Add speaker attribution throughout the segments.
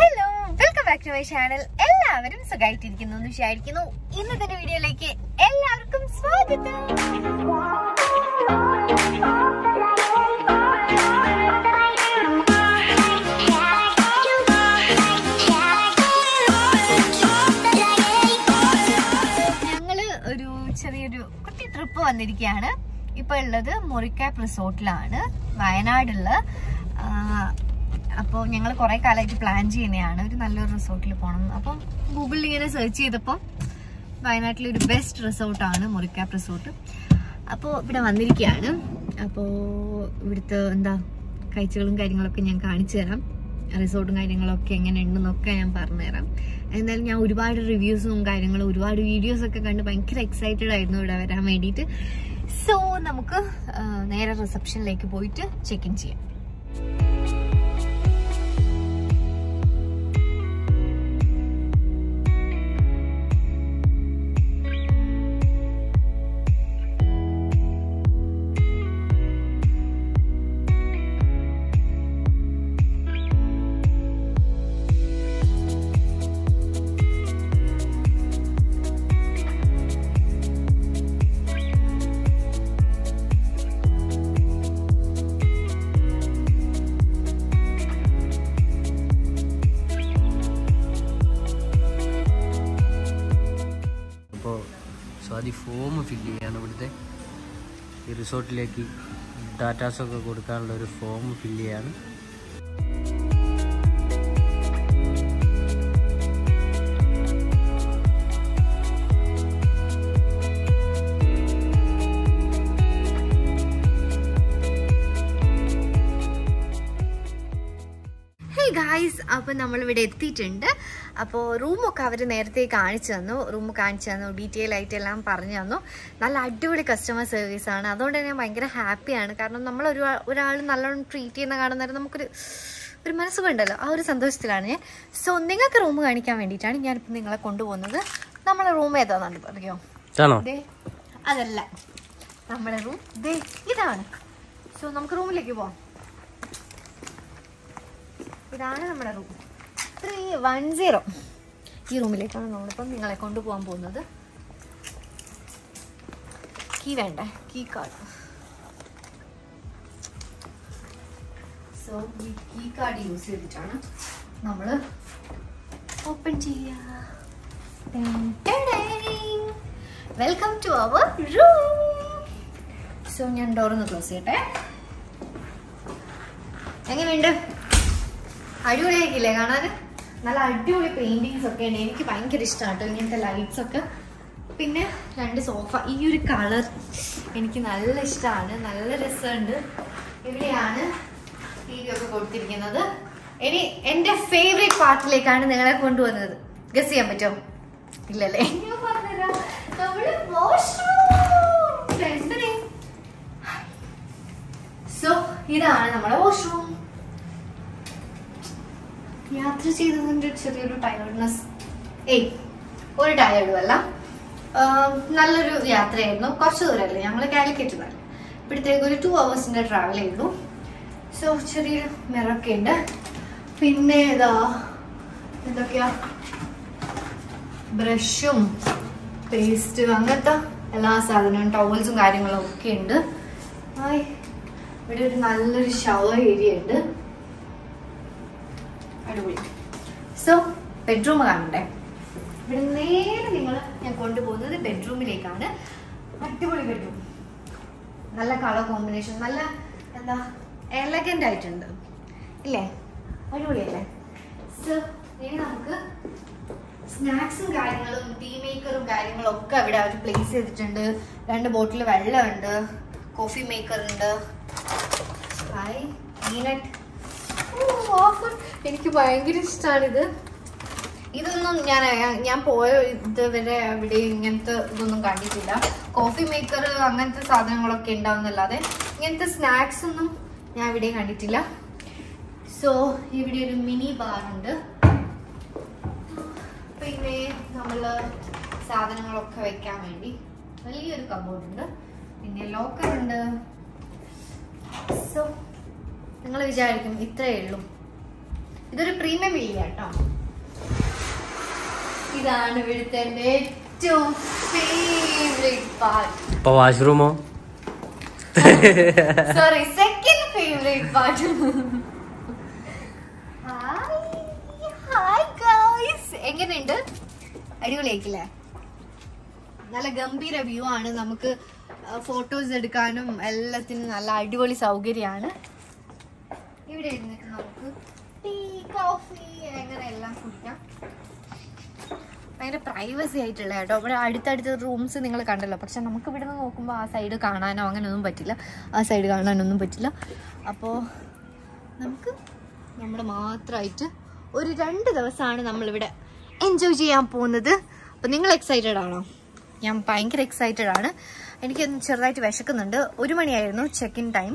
Speaker 1: Hello welcome back to my channel എല്ലാവരും സുഖമായിട്ടിരിക്കുന്നു എന്ന് വിചാരിക്കുന്നു. ഇന്നത്തെ വീഡിയോയിലേക്ക് എല്ലാവർക്കും സ്വാഗതം. ഞങ്ങൾ ഒരു ചെറിയൊരു കുട്ടി ട്രിപ്പ് വന്നിരിക്കുകയാണ്. ഇപ്പൊ ഉള്ളത് മുറിക്കാപ്പ് റിസോർട്ടിലാണ് വയനാടുള്ള അപ്പോൾ ഞങ്ങൾ കുറെ കാലമായിട്ട് പ്ലാൻ ചെയ്യുന്നതാണ്. ഒരു നല്ലൊരു റിസോർട്ടിൽ പോകണം അപ്പം ഗൂഗിളിൽ ഇങ്ങനെ സെർച്ച് ചെയ്തപ്പോൾ വയനാട്ടിലെ ഒരു ബെസ്റ്റ് റിസോർട്ടാണ് മുറിക്കാപ്പ് റിസോർട്ട് അപ്പോൾ ഇവിടെ വന്നിരിക്കുകയാണ് അപ്പോൾ ഇവിടുത്തെ എന്താ കാഴ്ചകളും കാര്യങ്ങളൊക്കെ ഞാൻ കാണിച്ചു തരാം. റിസോർട്ടും കാര്യങ്ങളൊക്കെ എങ്ങനെ ഉണ്ടെന്നൊക്കെ ഞാൻ പറഞ്ഞുതരാം എന്തായാലും ഞാൻ ഒരുപാട് റിവ്യൂസും കാര്യങ്ങളും ഒരുപാട് വീഡിയോസൊക്കെ കണ്ട് ഭയങ്കര എക്സൈറ്റഡ് ആയിരുന്നു ഇവിടെ വരാൻ വേണ്ടിയിട്ട്. സോ നമുക്ക് നേരെ റിസപ്ഷനിലേക്ക് പോയിട്ട് ചെക്ക് ഇൻ ചെയ്യാം.
Speaker 2: സ്വാതി ഫോം ഫിൽ ചെയ്യാണ് ഇവിടുത്തെ ഈ റിസോർട്ടിലേക്ക് ഡാറ്റാസൊക്കെ കൊടുക്കാനുള്ള ഒരു ഫോം ഫില്ല് ചെയ്യാണ്.
Speaker 1: ഗായ്സ് അപ്പോൾ നമ്മളിവിടെ എത്തിയിട്ടുണ്ട്. അപ്പോൾ റൂമൊക്കെ അവർ നേരത്തെ കാണിച്ചു തന്നു. റൂം കാണിച്ചു തന്നു ഡീറ്റെയിൽ ആയിട്ട് എല്ലാം പറഞ്ഞു തന്നു. നല്ല അടിപൊളി കസ്റ്റമർ സർവീസ് ആണ്. അതുകൊണ്ട് തന്നെ ഞാൻ ഭയങ്കര ഹാപ്പിയാണ് കാരണം നമ്മൾ ഒരു ഒരാൾ നല്ലോണം ട്രീറ്റ് ചെയ്യുന്ന കാണുന്ന നേരം നമുക്കൊരു ഒരു മനസ്സുകൊണ്ടല്ലോ ആ ഒരു സന്തോഷത്തിലാണ് ഞാൻ. സോ നിങ്ങൾക്ക് റൂം കാണിക്കാൻ വേണ്ടിയിട്ടാണ് ഞാനിപ്പോൾ നിങ്ങളെ കൊണ്ടുപോകുന്നത്. നമ്മളെ റൂം ഏതാണെന്ന് പറയോ? അതല്ല. നമ്മുടെ റൂം ദേ ഇതാണ്. സോ നമുക്ക് റൂമിലേക്ക് പോവാം. ഇതാണ് നമ്മുടെ റൂം ത്രീ വൺ സീറോ. ഈ റൂമിലേക്കാണ് നമ്മളിപ്പം നിങ്ങളെ കൊണ്ടുപോകാൻ പോകുന്നത്. കീ വേണ്ട? കീ കാർഡ് സോ ഈ കീ കാർഡ് യൂസ് ചെയ്തിട്ടാണ് നമ്മൾ ഓപ്പൺ ചെയ്യുക welcome to our room so ഞാൻ ഡോറൊന്ന് ക്ലോസ് ചെയ്യട്ടെ. എങ്ങനെയുണ്ട് അടിപൊളിയാക്കില്ലേ കാണാൻ? നല്ല അടിപൊളി പെയിന്റിങ്സ് ഒക്കെ ഉണ്ട്. എനിക്ക് ഭയങ്കര ഇഷ്ടമാണ് ഇങ്ങനത്തെ ലൈറ്റ്സ് ഒക്കെ. പിന്നെ രണ്ട് സോഫ ഈ ഒരു കളർ എനിക്ക് നല്ല ഇഷ്ടമാണ് നല്ല രസമുണ്ട്. ഇവിടെയാണ് ടി വി ഒക്കെ കൊടുത്തിരിക്കുന്നത്. ഇനി എന്റെ ഫേവറേറ്റ് പാർട്ടിലേക്കാണ് നിങ്ങളെ കൊണ്ടുവന്നത്. ഗസ് ചെയ്യാൻ പറ്റുമോ ഇല്ലല്ലേ? സോ ഇതാണ് നമ്മുടെ വാഷ്റൂം യാത്ര ചെയ്തതിന്റെ ചെറിയൊരു ടയർഡ്നെസ് ഏയ് ഒരു ടയർഡും അല്ല. നല്ലൊരു യാത്രയായിരുന്നു. കുറച്ച് ദൂരമല്ലേ? ഞങ്ങൾ കാലിക്കറ്റ് തന്നെ ഇപ്പോഴത്തേക്ക് ഒരു ടു അവേഴ്സിന്റെ ട്രാവൽ ചെയ്തു. സോ ചെറിയൊരു മിറൊക്കെ ഉണ്ട്. പിന്നെ ഏതാ എന്തൊക്കെയാ? ബ്രഷും പേസ്റ്റ് അങ്ങനത്തെ എല്ലാ സാധനവും ടവൽസും കാര്യങ്ങളും ഒക്കെ ഉണ്ട്. ഇവിടെ ഒരു നല്ലൊരു ഷവർ ഏരിയ ഉണ്ട്. അടിപൊളി സോ ബെഡ്റൂം കാണണ്ടേ? ഇവിടെ നേരെ നിങ്ങൾ ഞാൻ കൊണ്ടുപോകുന്നത് ബെഡ്റൂമിലേക്കാണ് അടിപൊളി ബെഡ്റൂം നല്ല കളർ കോമ്പിനേഷൻ നല്ല എന്താ എലഗന്റ് ആയിട്ടുണ്ട്. ഇല്ലേ? അടിപൊളിയല്ലേ? സോ ഇനി നമുക്ക് സ്നാക്സും കാര്യങ്ങളും ടീ മേക്കറും കാര്യങ്ങളും ഒക്കെ അവിടെ അവർ പ്ലേസ് ചെയ്തിട്ടുണ്ട്. രണ്ട് ബോട്ടിൽ വെള്ളമുണ്ട്. കോഫി മേക്കർ ഉണ്ട്. ഓ മീനട്ട് എനിക്ക് ഭയങ്കര ഇഷ്ടമാണിത് ഇതൊന്നും ഞാൻ ഞാൻ പോയ ഇതുവരെ ഇവിടെ ഇങ്ങനത്തെ ഇതൊന്നും കണ്ടിട്ടില്ല. കോഫി മേക്കർ അങ്ങനത്തെ സാധനങ്ങളൊക്കെ ഉണ്ടാവുന്നല്ലാതെ ഇങ്ങനത്തെ സ്നാക്സ് ഒന്നും ഞാൻ ഇവിടെ കണ്ടിട്ടില്ല. സോ ഇവിടെ ഒരു മിനി ബാർ ഉണ്ട്. പിന്നെ നമ്മൾ സാധനങ്ങളൊക്കെ വെക്കാൻ വേണ്ടി വലിയൊരു കബോർഡ് ഉണ്ട്. പിന്നെ ലോക്കർ ഉണ്ട്. സോ നിങ്ങൾ വിചാരിക്കും ഇത്രയേ ഉള്ളൂ. ഇതൊരു പ്രീമിയം വില്ല കേട്ടോ ഇതാണ് ഇവിടുത്തെ എന്റെ ഏറ്റവും ഫേവറേറ്റ് പാർട്ട്
Speaker 2: ഇപ്പൊ വാഷ്റൂമോ
Speaker 1: സോറി സെക്കൻഡ് ഫേവറേറ്റ് പാർട്ട് എങ്ങനെയുണ്ട്? അടിപൊളിയായിക്കില്ലേ നല്ല ഗംഭീര വ്യൂ ആണ്. നമുക്ക് ഫോട്ടോസ് എടുക്കാനും എല്ലാത്തിനും നല്ല അടിപൊളി സൗകര്യമാണ്. ഇവിടെ ഇരുന്നിട്ട് നമുക്ക് കോഫി അങ്ങനെ എല്ലാം കുടിക്കാം. ഭയങ്കര പ്രൈവസി ആയിട്ടുള്ള കേട്ടോ. ഇവിടെ അടുത്തടുത്ത് റൂംസ് നിങ്ങൾ കണ്ടല്ലോ. പക്ഷെ നമുക്ക് ഇവിടെ നിന്ന് നോക്കുമ്പോൾ ആ സൈഡ് കാണാനോ അങ്ങനെയൊന്നും പറ്റില്ല. ആ സൈഡ് കാണാനൊന്നും പറ്റില്ല. അപ്പോൾ നമുക്ക് നമ്മൾ മാത്രമായിട്ട് ഒരു രണ്ട് ദിവസമാണ് നമ്മളിവിടെ എൻജോയ് ചെയ്യാൻ പോകുന്നത്. അപ്പോൾ നിങ്ങൾ എക്സൈറ്റഡ് ആണോ? ഞാൻ ഭയങ്കര എക്സൈറ്റഡ് ആണ്. എനിക്കൊന്ന് ചെറുതായിട്ട് വിശക്കുന്നുണ്ട്. ഒരു മണിയായിരുന്നു ചെക്ക് ഇൻ ടൈം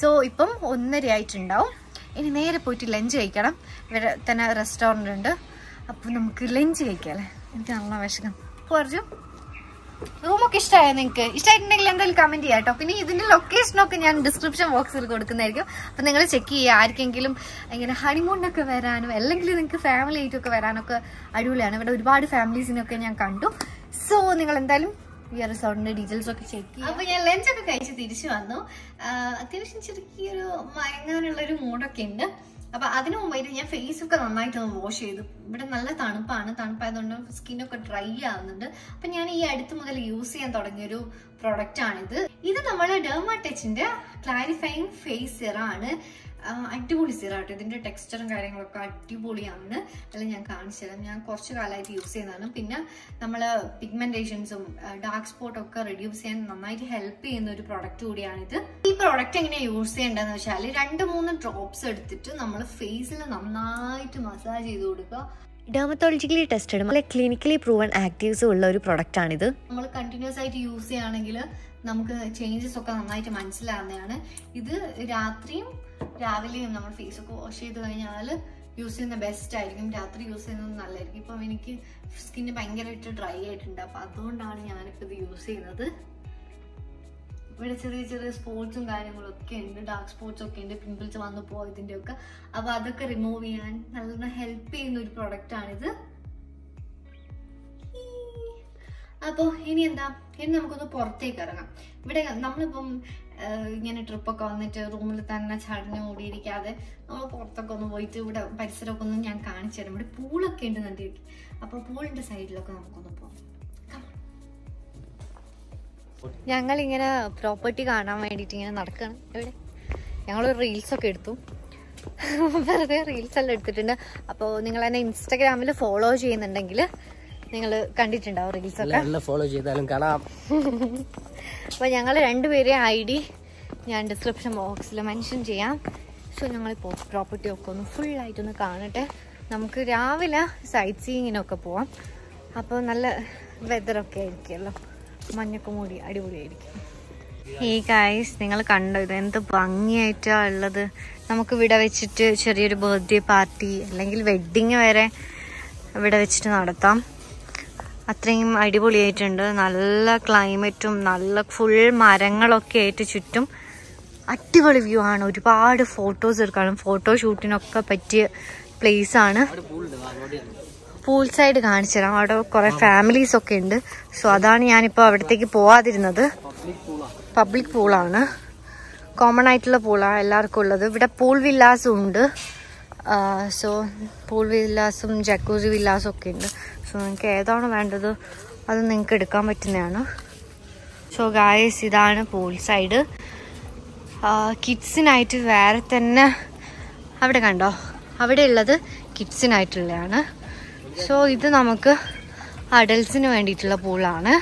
Speaker 1: സോ ഇപ്പം ഒന്നര ആയിട്ടുണ്ടാവും ഇനി നേരെ പോയിട്ട് ലഞ്ച് കഴിക്കണം. ഇവിടെ തന്നെ റെസ്റ്റോറന്റ് ഉണ്ട്. അപ്പോൾ നമുക്ക് ലഞ്ച് കഴിക്കാമല്ലേ എനിക്ക് നല്ല വിശക്കും കുറച്ചു റൂമൊക്കെ ഇഷ്ടമായോ നിങ്ങൾക്ക് ഇഷ്ടമായിട്ടുണ്ടെങ്കിൽ എന്തായാലും കമന്റ് ചെയ്യാം കേട്ടോ. പിന്നെ ഇതിന്റെ ലൊക്കേഷനൊക്കെ ഞാൻ ഡിസ്ക്രിപ്ഷൻ ബോക്സിൽ കൊടുക്കുന്നതായിരിക്കും. അപ്പം നിങ്ങൾ ചെക്ക് ചെയ്യുക. ആർക്കെങ്കിലും ഇങ്ങനെ ഹണിമൂണിനൊക്കെ വരാനും അല്ലെങ്കിൽ നിങ്ങൾക്ക് ഫാമിലി ആയിട്ടൊക്കെ വരാനൊക്കെ അടിപൊളിയാണ്. ഇവിടെ ഒരുപാട് ഫാമിലീസിനൊക്കെ ഞാൻ കണ്ടു. സോ നിങ്ങൾ എന്തായാലും ഈ റിസോർട്ടിന്റെ ഡീറ്റെയിൽസ് ഒക്കെ ചെക്ക് ചെയ്യും. അപ്പൊ ഞാൻ ലഞ്ച് ഒക്കെ കഴിച്ച് തിരിച്ചു വന്നു. അത്യാവശ്യം ചെറിയൊരു മയങ്ങാനുള്ള ഒരു മൂഡൊക്കെ ഉണ്ട്. അപ്പൊ അതിനു മുമ്പായിട്ട് ഞാൻ ഫേസ് ഒക്കെ നന്നായിട്ട് ഒന്ന് വാഷ് ചെയ്തു. ഇവിടെ നല്ല തണുപ്പാണ്. തണുപ്പായതുകൊണ്ട് സ്കിന്നൊക്കെ ഡ്രൈ ആവുന്നുണ്ട്. അപ്പൊ ഞാൻ ഈ അടുത്ത് മുതൽ യൂസ് ചെയ്യാൻ തുടങ്ങിയൊരു പ്രൊഡക്റ്റ് ആണിത്. ഇത് നമ്മുടെ ഡെർമാ ടച്ചിന്റെ ക്ലാരിഫൈങ് ഫേസ് സിറാണ് അടിപൊളി സിറാട്ടോ ഇതിന്റെ ടെക്സ്ചറും കാര്യങ്ങളൊക്കെ അടിപൊളിയാണ് അതെല്ലാം ഞാൻ കാണിച്ചു തരാം. ഞാൻ കുറച്ച് കാലമായിട്ട് യൂസ് ചെയ്യുന്നതാണ് പിന്നെ നമ്മൾ പിഗ്മെന്റേഷൻസും ഡാർക്ക് സ്പോട്ടൊക്കെ റെഡ്യൂസ് ചെയ്യാൻ നന്നായിട്ട് ഹെൽപ്പ് ചെയ്യുന്ന ഒരു പ്രൊഡക്റ്റ് കൂടിയാണിത്. ഈ പ്രോഡക്റ്റ് എങ്ങനെയാണ് യൂസ് ചെയ്യേണ്ടതെന്ന് വെച്ചാൽ രണ്ട് മൂന്ന് ഡ്രോപ്സ് എടുത്തിട്ട് നമ്മൾ ഫേസിൽ നന്നായിട്ട് മസാജ് ചെയ്ത് കൊടുക്കുക.
Speaker 3: ഡെർമത്തോളജിക്കലി ടെസ്റ്റഡ് നല്ല ക്ലിനിക്കലി പ്രൂവൺ ആക്റ്റീവ്സ് ഉള്ള ഒരു പ്രൊഡക്റ്റ് ആണിത്.
Speaker 1: നമ്മൾ കണ്ടിന്യൂസ് ആയിട്ട് യൂസ് ചെയ്യുകയാണെങ്കിൽ നമുക്ക് ചേഞ്ചസ് ഒക്കെ നന്നായിട്ട് മനസ്സിലാവുന്നതാണ്. ഇത് രാത്രിയും രാവിലെയും നമ്മൾ ഫേസ് ഒക്കെ വാഷ് ചെയ്ത് കഴിഞ്ഞാൽ യൂസ് ചെയ്യുന്ന ബെസ്റ്റ് ആയിരിക്കും. രാത്രി യൂസ് ചെയ്യുന്നത് നല്ലതായിരിക്കും. ഇപ്പം എനിക്ക് സ്കിന്ന് ഭയങ്കരമായിട്ട് ഡ്രൈ ആയിട്ടുണ്ട്. അപ്പം അതുകൊണ്ടാണ് ഞാനിപ്പോൾ ഇത് യൂസ് ചെയ്യുന്നത്. ഇവിടെ ചെറിയ ചെറിയ സ്പോട്സും കാര്യങ്ങളും ഒക്കെ ഉണ്ട്. ഡാർക്ക് സ്പോട്സ് ഒക്കെ ഉണ്ട്. പിമ്പിൾസ് വന്നു പോയതിന്റെ ഒക്കെ അപ്പോൾ അതൊക്കെ റിമൂവ് ചെയ്യാൻ നല്ലോണം ഹെൽപ്പ് ചെയ്യുന്ന ഒരു പ്രൊഡക്റ്റാണിത് അപ്പോൾ ഇനി എന്താ? ഇനി നമുക്കൊന്ന് പുറത്തേക്ക് ഇറങ്ങാം. ഇവിടെ നമ്മളിപ്പം ഇങ്ങനെ ട്രിപ്പൊക്കെ വന്നിട്ട് റൂമിൽ തന്നെ ചടഞ്ഞ് ഓടിയിരിക്കാതെ നമ്മൾ പുറത്തൊക്കെ ഒന്ന് പോയിട്ട് ഇവിടെ പരിസരമൊക്കെ ഒന്ന് ഞാൻ കാണിച്ചു തരാം. ഇവിടെ പൂളൊക്കെ ഉണ്ട് കണ്ടിരിക്കും അപ്പോൾ പൂളിന്റെ സൈഡിലൊക്കെ നമുക്കൊന്ന് പോകാം
Speaker 3: ഞങ്ങളിങ്ങനെ പ്രോപ്പർട്ടി കാണാൻ വേണ്ടിയിട്ട് ഇങ്ങനെ നടക്കണം. എവിടെ? ഞങ്ങൾ റീൽസ് ഒക്കെ എടുത്തു. വെറുതെ റീൽസ് എല്ലാം എടുത്തിട്ടുണ്ട്. അപ്പോൾ നിങ്ങൾ എന്നെ ഇൻസ്റ്റാഗ്രാമിൽ ഫോളോ ചെയ്യുന്നുണ്ടെങ്കിൽ നിങ്ങൾ കണ്ടിട്ടുണ്ടാവും റീൽസ് ഒക്കെ.
Speaker 2: ഫോളോ ചെയ്താലും കാണാം.
Speaker 3: അപ്പൊ ഞങ്ങൾ രണ്ടുപേരെ ഐ ഡി ഞാൻ ഡിസ്ക്രിപ്ഷൻ ബോക്സിൽ മെൻഷൻ ചെയ്യാം. സോ ഞങ്ങളിപ്പോൾ പ്രോപ്പർട്ടി ഒക്കെ ഒന്ന് ഫുൾ ഫുള്ളായിട്ടൊന്ന് കാണട്ടെ. നമുക്ക് രാവിലെ സൈറ്റ് സീയിങ്ങിനൊക്കെ പോവാം. അപ്പോൾ നല്ല വെതറൊക്കെ ആയിരിക്കുമല്ലോ. മഞ്ഞൊക്കെ മൂടി അടിപൊളിയായിരിക്കും. ഈ കായ്സ് നിങ്ങൾ കണ്ടോ ഇത് എന്ത് ഭംഗിയായിട്ടാണ് ഉള്ളത്? നമുക്ക് ഇവിടെ വെച്ചിട്ട് ചെറിയൊരു ബർത്ത്ഡേ പാർട്ടി അല്ലെങ്കിൽ വെഡ്ഡിങ് വരെ ഇവിടെ വെച്ചിട്ട് നടത്താം. അത്രയും അടിപൊളിയായിട്ടുണ്ട്. നല്ല ക്ലൈമറ്റും നല്ല ഫുൾ മരങ്ങളൊക്കെ ആയിട്ട് ചുറ്റും അടിപൊളി വ്യൂ ആണ്. ഒരുപാട് ഫോട്ടോസ് എടുക്കാനും ഫോട്ടോ ഷൂട്ടിനൊക്കെ പറ്റിയ പ്ലേസ് ആണ്. പൂൾ സൈഡ് കാണിച്ചു തരാം. അവിടെ കുറെ ഫാമിലീസ് ഒക്കെ ഉണ്ട്. സോ അതാണ് ഞാനിപ്പോൾ അവിടത്തേക്ക് പോവാതിരുന്നത്. പബ്ലിക് പൂളാണ് കോമൺ ആയിട്ടുള്ള പൂളാണ് എല്ലാവർക്കും ഉള്ളത്. ഇവിടെ പൂൾ വില്ലാസും ഉണ്ട്. സോ പൂൾ വില്ലാസും ജക്കൂസി വില്ലാസും ഒക്കെ ഉണ്ട്. സോ നിങ്ങൾക്ക് ഏതാണോ വേണ്ടത് അത് നിങ്ങൾക്ക് എടുക്കാൻ പറ്റുന്നതാണ്. സോ ഗായസ് ഇതാണ് പൂൾ സൈഡ് കിഡ്സിനായിട്ട് വേറെ തന്നെ അവിടെ കണ്ടോ? അവിടെ ഉള്ളത് കിഡ്സിനായിട്ടുള്ളതാണ് സോ ഇത് നമുക്ക് അഡൽസിന് വേണ്ടിയിട്ടുള്ള പൂളാണ്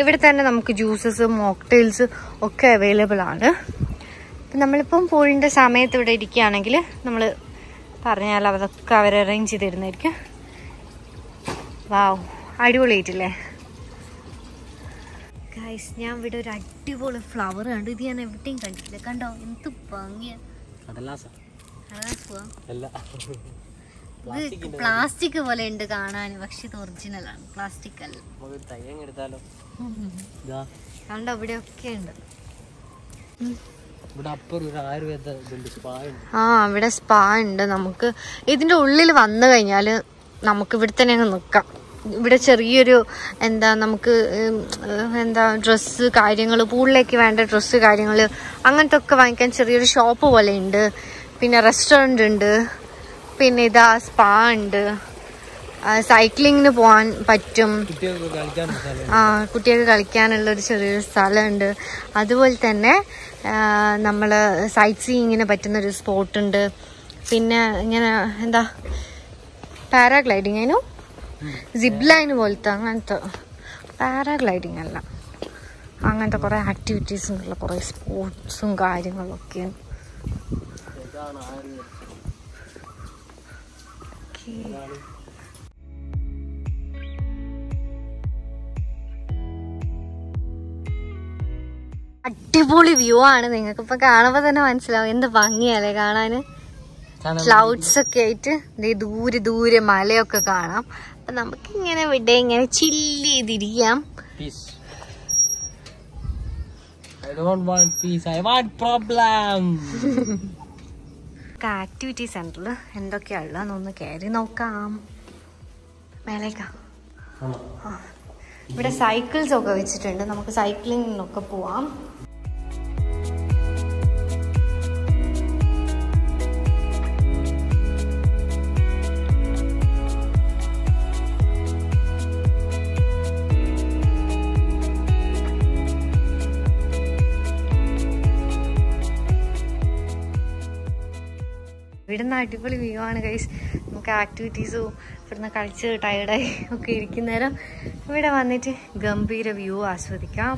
Speaker 3: ഇവിടെ തന്നെ നമുക്ക് ജ്യൂസസ് മോക്ടെയിൽസ് ഒക്കെ അവൈലബിൾ ആണ്. നമ്മളിപ്പം പൂളിന്റെ സമയത്ത് ഇവിടെ ഇരിക്കുകയാണെങ്കിൽ നമ്മൾ പറഞ്ഞാൽ അതൊക്കെ അവർ അറേഞ്ച് ചെയ്ത് തരുന്നതായിരിക്കും. വാവ് അടിപൊളിയായിട്ടില്ലേ? ഗൈസ് ഞാൻ ഇവിടെ ഒരു അടിപൊളി ഫ്ലവർ കണ്ടു. ഇത് ഞാൻ എവിടെയും കണ്ടിട്ടില്ല. കണ്ടോ? എന്ത് ഭംഗിയാ. ഇത് പ്ലാസ്റ്റിക് പോലെ ഉണ്ട് കാണാൻ പക്ഷെ ഇത് ഒറിജിനൽ ആണ്. പ്ലാസ്റ്റിക് അല്ല. കണ്ടോ? ഇവിടെ ഒക്കെ ഉണ്ട്.
Speaker 1: ആ ഇവിടെ സ്പാ ഉണ്ട്. നമുക്ക് ഇതിന്റെ ഉള്ളിൽ വന്നു കഴിഞ്ഞാൽ നമുക്ക് ഇവിടെ തന്നെ അങ്ങ് നിൽക്കാം ഇവിടെ ചെറിയൊരു എന്താ നമുക്ക് എന്താ ഡ്രസ്സ് കാര്യങ്ങൾ പൂളിലേക്ക് വേണ്ട ഡ്രസ്സ് കാര്യങ്ങൾ അങ്ങനത്തെ ഒക്കെ വാങ്ങിക്കാൻ ചെറിയൊരു ഷോപ്പ് പോലെ ഉണ്ട്. പിന്നെ റെസ്റ്റോറന്റ് ഉണ്ട്. പിന്നെ ഇതാ സ്പാ ഉണ്ട്. സൈക്ലിങ്ങിന് പോകാൻ പറ്റും. ആ കുട്ടികൾക്ക് കളിക്കാനുള്ള ഒരു ചെറിയൊരു സ്ഥലമുണ്ട്. അതുപോലെ തന്നെ നമ്മൾ സൈറ്റ് സീയിങ്ങിന് പറ്റുന്നൊരു സ്പോട്ടുണ്ട് പിന്നെ ഇങ്ങനെ എന്താ പാരാഗ്ലൈഡിങ് അതിനു സിബ് ലൈൻ പോലത്തെ അങ്ങനത്തെ പാരാഗ്ലൈഡിങ് അല്ല. അങ്ങനത്തെ കുറേ ആക്ടിവിറ്റീസ് ഉണ്ടല്ലോ കുറേ സ്പോർട്സും കാര്യങ്ങളൊക്കെ.
Speaker 2: ഇതാണ്
Speaker 1: അടിപൊളി വ്യൂ ആണ്. നിങ്ങൾക്ക് ഇപ്പൊ കാണുമ്പോ തന്നെ മനസ്സിലാവും എന്ത് ഭംഗിയല്ലേ കാണാന്. ക്ലൗഡ്സ് ഒക്കെ ആയിട്ട് ദൂരെ ദൂരെ മലയൊക്കെ കാണാം. അപ്പൊ നമുക്ക് ഇങ്ങനെ ഇവിടെ ഇങ്ങനെ ചില്ല് ചെയ്തിരിക്കാം ആക്ടിവിറ്റി സെന്ററിൽ എന്തൊക്കെയാ ഉള്ളതെന്നൊന്ന് കയറി നോക്കാം. മേലേക്കാ. ഇവിടെ സൈക്കിൾസ് ഒക്കെ വെച്ചിട്ടുണ്ട്. നമുക്ക് സൈക്ലിങ്ങിനൊക്കെ പോവാം. ഇവിടുന്ന് അടിപൊളി വ്യൂ ആണ് കൈസ് നമുക്ക് ആക്ടിവിറ്റീസും ഇവിടുന്ന് കളിച്ച് ടയർഡായി ഒക്കെ ഇരിക്കുന്നേരം ഇവിടെ വന്നിട്ട് ഗംഭീര വ്യൂ ആസ്വദിക്കാം.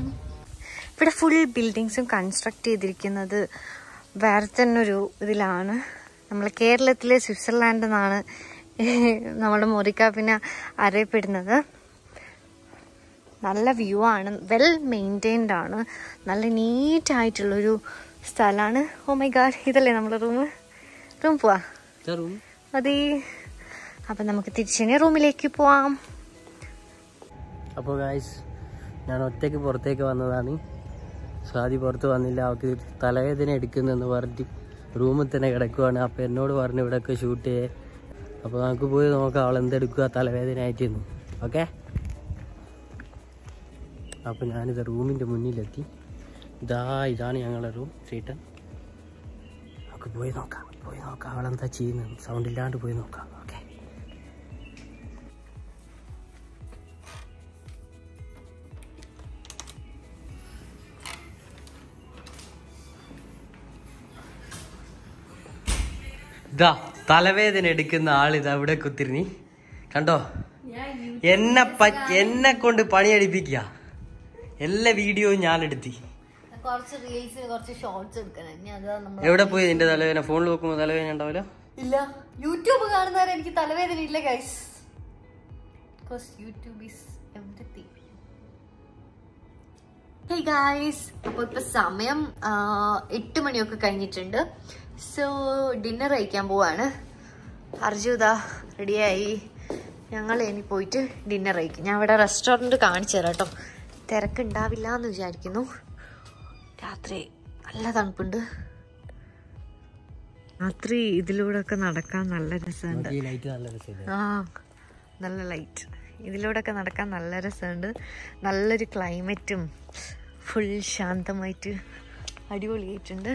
Speaker 1: ഇവിടെ ഫുൾ ബിൽഡിങ്സും കൺസ്ട്രക്ട് ചെയ്തിരിക്കുന്നത് വേറെ തന്നെ ഒരു ഇതിലാണ്. നമ്മൾ കേരളത്തിലെ സ്വിറ്റ്സർലാൻഡ് എന്നാണ് നമ്മുടെ മൊറിക്ക പിന്നെ അറിയപ്പെടുന്നത്. നല്ല വ്യൂ ആണ് വെൽ മെയിന്റൈൻഡ് ആണ്. നല്ല നീറ്റായിട്ടുള്ളൊരു സ്ഥലമാണ് ഓ മൈ ഗാഡ് ഇതല്ലേ നമ്മുടെ റൂം റൂം പോവാ. അതെ അപ്പം നമുക്ക് തിരിച്ചിനെ റൂമിലേക്ക് പോവാം.
Speaker 2: അപ്പോൾ ഗായ്സ് ഞാൻ ഒറ്റയ്ക്ക് പുറത്തേക്ക് വന്നതാണ്. സ്വാതി പുറത്ത് വന്നില്ല. അവൾക്ക് തലവേദന എടുക്കുന്നെന്ന് പറഞ്ഞിട്ട് റൂമിൽ തന്നെ കിടക്കുവാണ്. അപ്പോൾ എന്നോട് പറഞ്ഞു ഇവിടെയൊക്കെ ഷൂട്ട് ചെയ്യേ. അപ്പോൾ നമുക്ക് പോയി നോക്കാം അവൾ എന്തെടുക്കുക തലവേദന ആയിട്ടെന്ന്. ഓക്കെ അപ്പോൾ ഞാനിത് റൂമിന്റെ മുന്നിലെത്തി. ഇതാ ഇതാണ് ഞങ്ങളുടെ റൂം സീട്ടൻ നമുക്ക് പോയി നോക്കാം. നോക്കാം. അവളെന്താ ചെയ്യുന്നത് സൗണ്ട് ഇല്ലാണ്ട് പോയി നോക്കാം. ഓക്കെ ഇതാ തലവേദന എടുക്കുന്ന ആൾ ഇതാ അവിടെ കുത്തിരിഞ്ഞി. കണ്ടോ? എന്നെ പ- എന്നെ കൊണ്ട് പണിയടിപ്പിക്കുക. എല്ലാ വീഡിയോയും ഞാൻ എടുത്തി.
Speaker 1: കുറച്ച് റീൽസിന് കുറച്ച് ഷോർട്സ് എടുക്കണം. ഇനി അതാ നമ്മൾ
Speaker 2: എവിടെ പോയി നിന്റെ തലവേദന? ഫോണിൽ നോക്കുമ്പോൾ തലവേദന ഉണ്ടാവില്ല?
Speaker 1: ഇല്ല. യൂട്യൂബ് കാണുന്നവരെ എനിക്ക് തലവേദന ഇല്ല guys because YouTube is everything hey guys അപ്പോൾ ഇപ്പൊ സമയം എട്ട് മണിയൊക്കെ കഴിഞ്ഞിട്ടുണ്ട്. സോ ഡിന്നർ കഴിക്കാൻ പോവാണ്. അർജുത റെഡിയായി ഞങ്ങൾ ഇനി പോയിട്ട് ഡിന്നർ കഴിക്കും. ഞാൻ ഇവിടെ റെസ്റ്റോറന്റ് കാണിച്ചു തരാം കേട്ടോ. തിരക്കുണ്ടാവില്ല എന്ന് വിചാരിക്കുന്നു. രാത്രി നല്ല തണുപ്പുണ്ട്. രാത്രി ഇതിലൂടെ ഒക്കെ നടക്കാൻ നല്ല രസമുണ്ട്. ആ നല്ല ലൈറ്റ് ഇതിലൂടെ ഒക്കെ നടക്കാൻ നല്ല രസമുണ്ട്. നല്ലൊരു ക്ലൈമറ്റും ഫുൾ ശാന്തമായിട്ട് അടിപൊളിയായിട്ടുണ്ട്.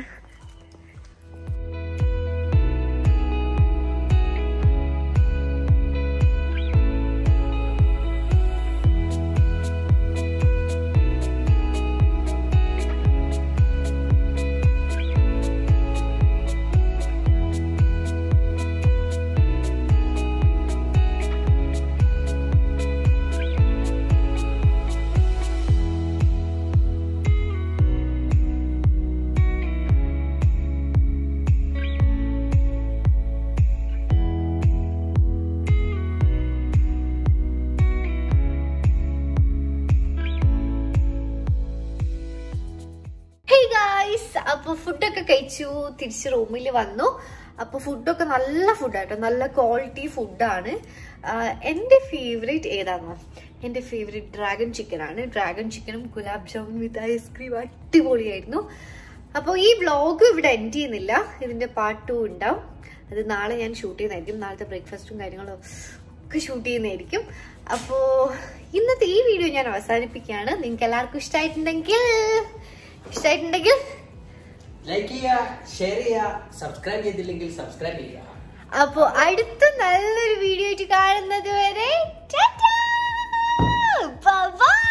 Speaker 1: കഴിച്ചു തിരിച്ച് റൂമിൽ വന്നു. അപ്പൊ ഫുഡൊക്കെ നല്ല ഫുഡാട്ടോ. നല്ല ക്വാളിറ്റി ഫുഡാണ് എന്റെ ഫേവറേറ്റ് ഏതാണോ എന്റെ ഫേവറേറ്റ് ഡ്രാഗൺ ചിക്കൻ ആണ്. ഡ്രാഗൺ ചിക്കനും ഗുലാബ് ജാമുൻ വിത്ത് ഐസ്ക്രീം അടിപൊളിയായിരുന്നു. അപ്പോൾ ഈ വ്ളോഗ് ഇവിടെ എൻഡ് ചെയ്യുന്നില്ല. ഇതിന്റെ പാർട്ട് ടു ഉണ്ടാവും. അത് നാളെ ഞാൻ ഷൂട്ട് ചെയ്യുന്നതായിരിക്കും. നാളത്തെ ബ്രേക്ക്ഫാസ്റ്റും കാര്യങ്ങളും ഒക്കെ ഷൂട്ട് ചെയ്യുന്നതായിരിക്കും. അപ്പോ ഇന്നത്തെ ഈ വീഡിയോ ഞാൻ അവസാനിപ്പിക്കുകയാണ്. നിങ്ങൾക്ക് എല്ലാവർക്കും ഇഷ്ടമായിട്ടുണ്ടെങ്കിൽ ഇഷ്ടമായിട്ടുണ്ടെങ്കിൽ
Speaker 2: ലൈക്ക് ചെയ്യുക ഷെയർ ചെയ്യുക സബ്സ്ക്രൈബ് ചെയ്തില്ലെങ്കിൽ സബ്സ്ക്രൈബ് ചെയ്യുക.
Speaker 1: അപ്പോ അടുത്ത നല്ലൊരു വീഡിയോ ആയിട്ട് കാണുന്നത് വരെ ബൈ